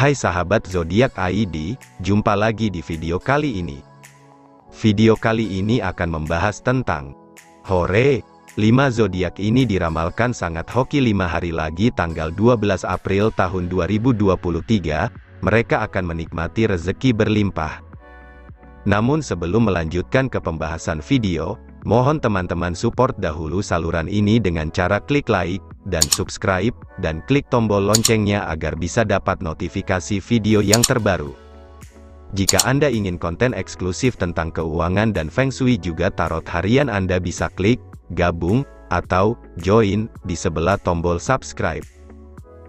Hai sahabat zodiak ID, jumpa lagi di video kali ini. Video kali ini akan membahas tentang Hore, 5 zodiak ini diramalkan sangat hoki 5 hari lagi tanggal 12 April tahun 2023, mereka akan menikmati rezeki berlimpah. Namun sebelum melanjutkan ke pembahasan video, Mohon teman-teman support dahulu saluran ini dengan cara klik like, dan subscribe, dan klik tombol loncengnya agar bisa dapat notifikasi video yang terbaru. Jika Anda ingin konten eksklusif tentang keuangan dan Feng Shui juga tarot harian Anda bisa klik, gabung, atau join di sebelah tombol subscribe.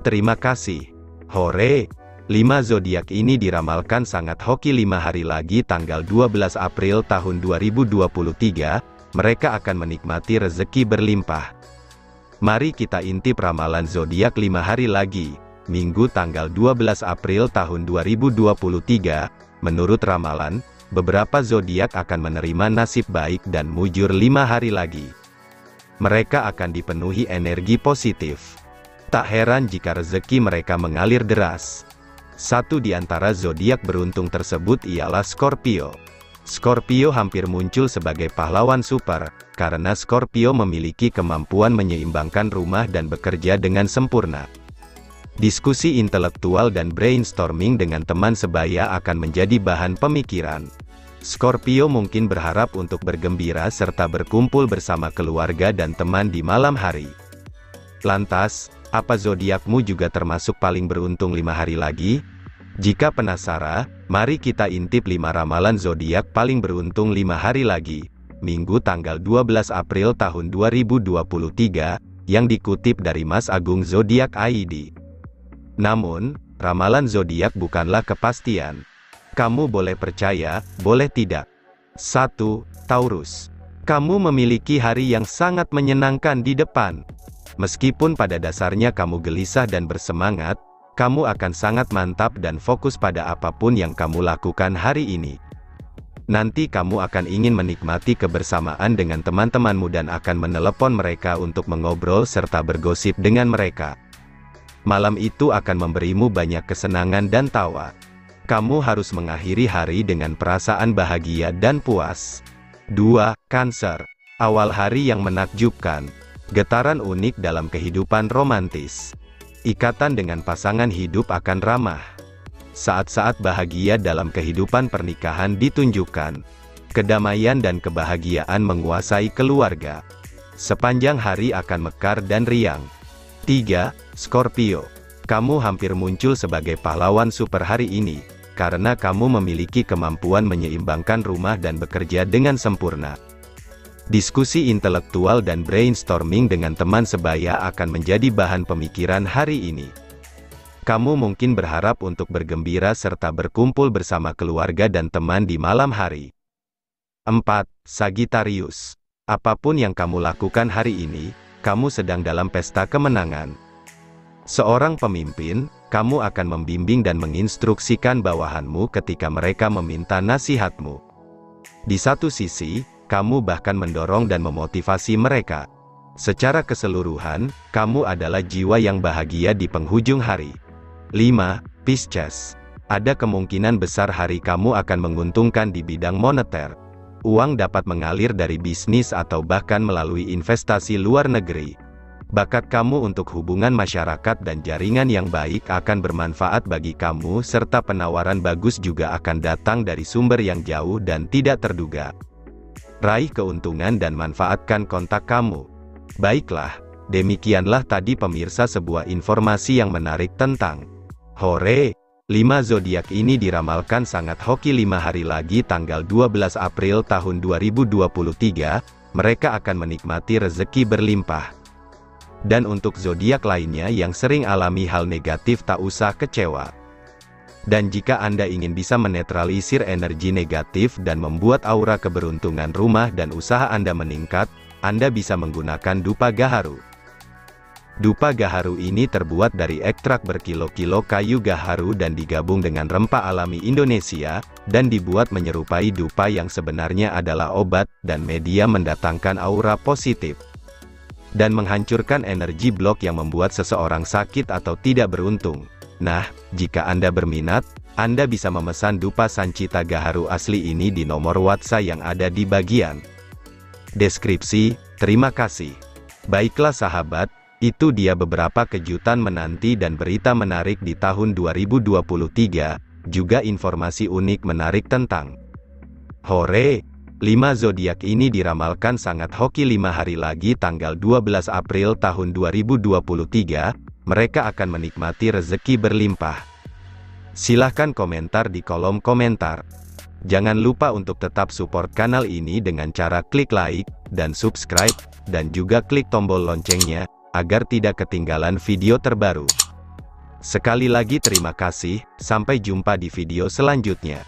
Terima kasih. Hore! 5 zodiak ini diramalkan sangat hoki 5 hari lagi tanggal 12 April tahun 2023, mereka akan menikmati rezeki berlimpah. Mari kita intip ramalan zodiak lima hari lagi, Minggu tanggal 12 April tahun 2023. Menurut ramalan, beberapa zodiak akan menerima nasib baik dan mujur lima hari lagi. Mereka akan dipenuhi energi positif. Tak heran jika rezeki mereka mengalir deras. Satu di antara zodiak beruntung tersebut ialah Scorpio. Scorpio hampir muncul sebagai pahlawan super, karena Scorpio memiliki kemampuan menyeimbangkan rumah dan bekerja dengan sempurna. Diskusi intelektual dan brainstorming dengan teman sebaya akan menjadi bahan pemikiran. Scorpio mungkin berharap untuk bergembira serta berkumpul bersama keluarga dan teman di malam hari. Lantas, apa zodiakmu juga termasuk paling beruntung lima hari lagi? Jika penasaran, mari kita intip 5 ramalan zodiak paling beruntung 5 hari lagi, Minggu tanggal 12 April tahun 2023, yang dikutip dari Mas Agung Zodiak ID. Namun, ramalan zodiak bukanlah kepastian. Kamu boleh percaya, boleh tidak. 1. Taurus. Kamu memiliki hari yang sangat menyenangkan di depan. Meskipun pada dasarnya kamu gelisah dan bersemangat, kamu akan sangat mantap dan fokus pada apa pun yang kamu lakukan hari ini. Nanti kamu akan ingin menikmati kebersamaan dengan teman-temanmu dan akan menelepon mereka untuk mengobrol serta bergosip dengan mereka. Malam itu akan memberimu banyak kesenangan dan tawa. Kamu harus mengakhiri hari dengan perasaan bahagia dan puas. 2. Cancer. Awal hari yang menakjubkan. Getaran unik dalam kehidupan romantis. Ikatan dengan pasangan hidup akan ramah. Saat-saat bahagia dalam kehidupan pernikahan ditunjukkan. Kedamaian dan kebahagiaan menguasai keluarga. Sepanjang hari akan mekar dan riang. 3. Scorpio. Kamu hampir muncul sebagai pahlawan super hari ini, karena kamu memiliki kemampuan menyeimbangkan rumah dan bekerja dengan sempurna. Diskusi intelektual dan brainstorming dengan teman sebaya akan menjadi bahan pemikiran hari ini. Kamu mungkin berharap untuk bergembira serta berkumpul bersama keluarga dan teman di malam hari. 4. Sagittarius. Apa pun yang kamu lakukan hari ini, kamu sedang dalam pesta kemenangan. Seorang pemimpin, kamu akan membimbing dan menginstruksikan bawahanmu ketika mereka meminta nasihatmu. Di satu sisi, kamu bahkan mendorong dan memotivasi mereka. Secara keseluruhan, kamu adalah jiwa yang bahagia di penghujung hari. 5. Pisces. Ada kemungkinan besar hari kamu akan menguntungkan di bidang moneter. Uang dapat mengalir dari bisnis atau bahkan melalui investasi luar negeri. Bakat kamu untuk hubungan masyarakat dan jaringan yang baik akan bermanfaat bagi kamu serta penawaran bagus juga akan datang dari sumber yang jauh dan tidak terduga raih keuntungan dan manfaatkan kontak kamu. Baiklah, demikianlah tadi pemirsa sebuah informasi yang menarik tentang Hore. 5 zodiak ini diramalkan sangat hoki 5 hari lagi tanggal 12 April tahun 2023, mereka akan menikmati rezeki berlimpah. Dan untuk zodiak lainnya yang sering alami hal negatif tak usah kecewa. Dan jika Anda ingin bisa menetralisir energi negatif dan membuat aura keberuntungan rumah dan usaha Anda meningkat, Anda bisa menggunakan dupa gaharu. Dupa gaharu ini terbuat dari ekstrak berkilo-kilo kayu gaharu dan digabung dengan rempah alami Indonesia, dan dibuat menyerupai dupa yang sebenarnya adalah obat, dan media mendatangkan aura positif. Dan menghancurkan energi blok yang membuat seseorang sakit atau tidak beruntung. Nah, jika Anda berminat, Anda bisa memesan dupa Sancita Gaharu asli ini di nomor WhatsApp yang ada di bagian deskripsi. Terima kasih. Baiklah sahabat, itu dia beberapa kejutan menanti dan berita menarik di tahun 2023, juga informasi unik menarik tentang Hore, 5 zodiak ini diramalkan sangat hoki 5 hari lagi tanggal 12 April tahun 2023, mereka akan menikmati rezeki berlimpah. Silahkan komentar di kolom komentar. Jangan lupa untuk tetap support kanal ini dengan cara klik like, dan subscribe, dan juga klik tombol loncengnya, agar tidak ketinggalan video terbaru. Sekali lagi terima kasih, sampai jumpa di video selanjutnya.